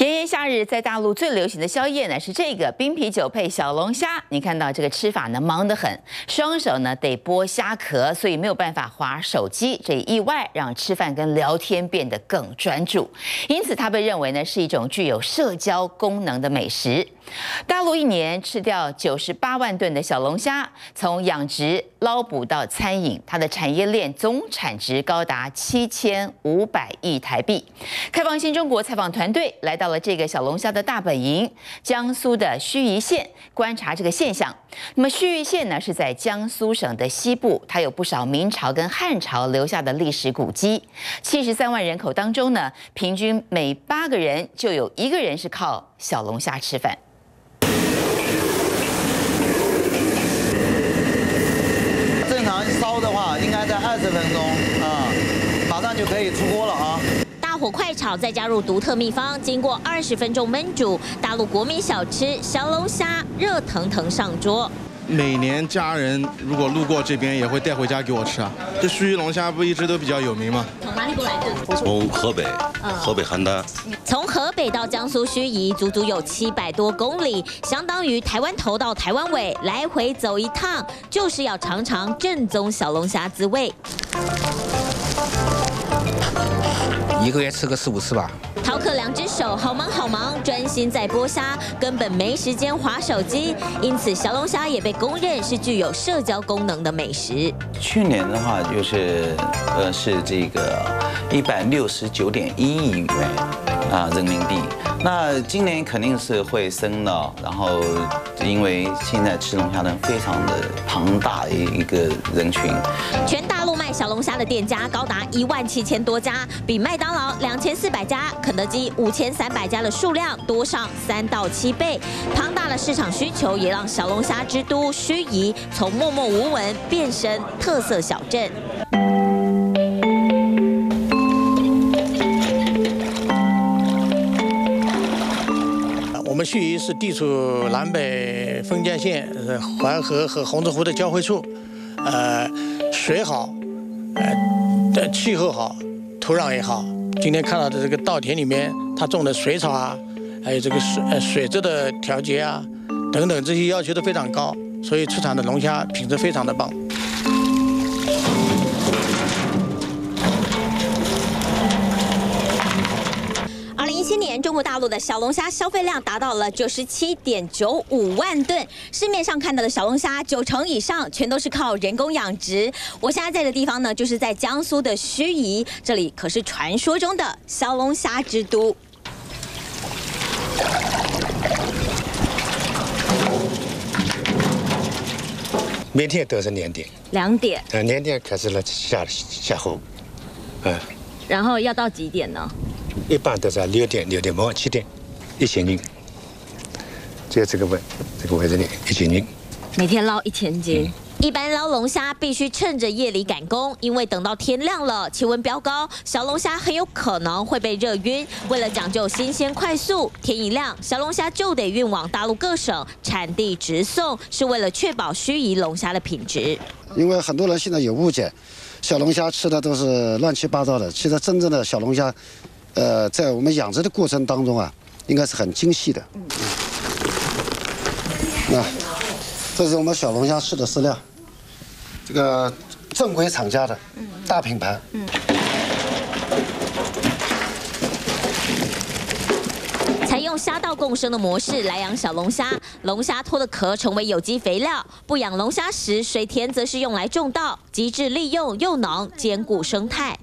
炎炎夏日，在大陆最流行的宵夜呢是这个冰啤酒配小龙虾。你看到这个吃法呢，忙得很，双手呢得剥虾壳，所以没有办法划手机。这意外让吃饭跟聊天变得更专注，因此它被认为呢是一种具有社交功能的美食。大陆一年吃掉九十八万吨的小龙虾，从养殖、捞捕到餐饮，它的产业链总产值高达七千五百亿台币。开放新中国采访团队来到了这个小龙虾的大本营——江苏的盱眙县，观察这个现象。那么盱眙县呢是在江苏省的西部，它有不少明朝跟汉朝留下的历史古迹。七十三万人口当中呢，平均每八个人就有一个人是靠小龙虾吃饭。正常烧的话，应该在二十分钟啊，马上就可以出锅了啊。大火快炒，再加入独特秘方，经过二十分钟焖煮，大陆国民小吃小龙虾热腾腾上桌。每年家人如果路过这边，也会带回家给我吃啊。这盱眙龙虾不一直都比较有名吗？从哪里过来的？从河北，河北邯郸。从河北到江苏盱眙，足足有七百多公里，相当于台湾头到台湾尾，来回走一趟，就是要尝尝正宗小龙虾滋味。一个月吃个四五次吧。饕客两只手好忙好忙，专心在剥虾，根本没时间划手机。因此，小龙虾也被公认是具有社交功能的美食。去年的话，就是呃是这个一百六十九点一亿元啊人民币。那今年肯定是会升的，然后因为现在吃龙虾的非常的庞大一一个人群。全大陆小龙虾的店家高达一万七千多家，比麦当劳两千四百家、肯德基五千三百家的数量多上三到七倍。庞大的市场需求也让小龙虾之都盱眙从默默无闻变身特色小镇。我们盱眙是地处南北分界线，淮河和洪泽湖的交汇处，呃，水好，呃，的气候好，土壤也好。今天看到的这个稻田里面，它种的水草啊，还有这个水呃水质的调节啊，等等这些要求都非常高，所以出产的龙虾品质非常的棒。七年，中国大陆的小龙虾消费量达到了九十七点九五万吨。市面上看到的小龙虾，九成以上全都是靠人工养殖。我现在在的地方呢，就是在江苏的盱眙，这里可是传说中的小龙虾之都。每天都是两点，两点，呃，两点开始了下下货，嗯，然后要到几点呢？一般都在六点、六点半、七点，一千斤，就这个位，这个位置里一千斤。每天捞一千斤。一般捞龙虾必须趁着夜里赶工，因为等到天亮了，气温飙高，小龙虾很有可能会被热晕。为了讲究新鲜快速，天一亮，小龙虾就得运往大陆各省产地直送，是为了确保盱眙龙虾的品质。因为很多人现在有误解，小龙虾吃的都是乱七八糟的。其实真正的小龙虾，呃，在我们养殖的过程当中啊，应该是很精细的。那这是我们小龙虾吃的饲料，这个正规厂家的，大品牌。采用虾稻共生的模式来养小龙虾，龙虾脱的壳成为有机肥料。不养龙虾时，水田则是用来种稻，极致利用又能兼顾生态。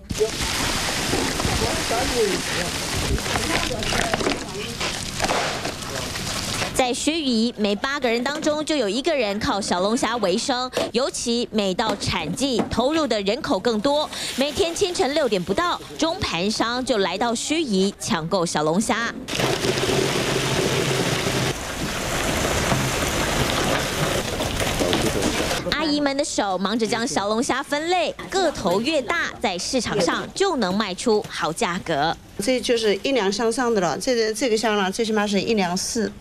在盱眙，每八个人当中就有一个人靠小龙虾为生。尤其每到产季，投入的人口更多。每天清晨六点不到，中盘商就来到盱眙抢购小龙虾。姨们的手忙着将小龙虾分类，个头越大，在市场上就能卖出好价格。这就是一两向上的了，这个这个箱了，最起码是一两四。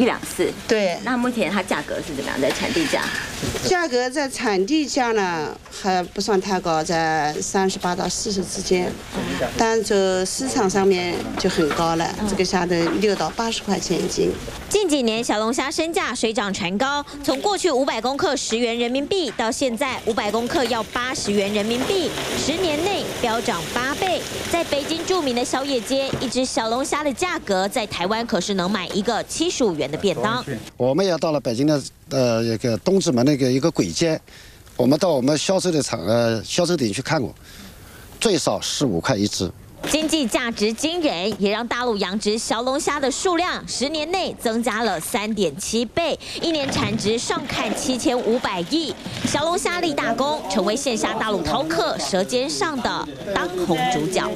一两次。对，那目前它价格是怎么样？在产地价？价格在产地价呢还不算太高，在三十八到四十之间，但这市场上面就很高了，这个虾的六到八十块钱一斤。近几年小龙虾身价水涨船高，从过去五百公克十元人民币，到现在五百公克要八十元人民币，十年内飙涨八倍。在北京著名的宵夜街，一只小龙虾的价格在台湾可是能买一个七十五元的便当。我们也到了北京的呃一个东直门那个一个簋街，我们到我们销售的厂呃销售点去看过，最少十五块一只。经济价值惊人，也让大陆养殖小龙虾的数量十年内增加了三点七倍，一年产值上看七千五百亿。小龙虾立大功，成为线下大陆饕客舌尖上的当红主角。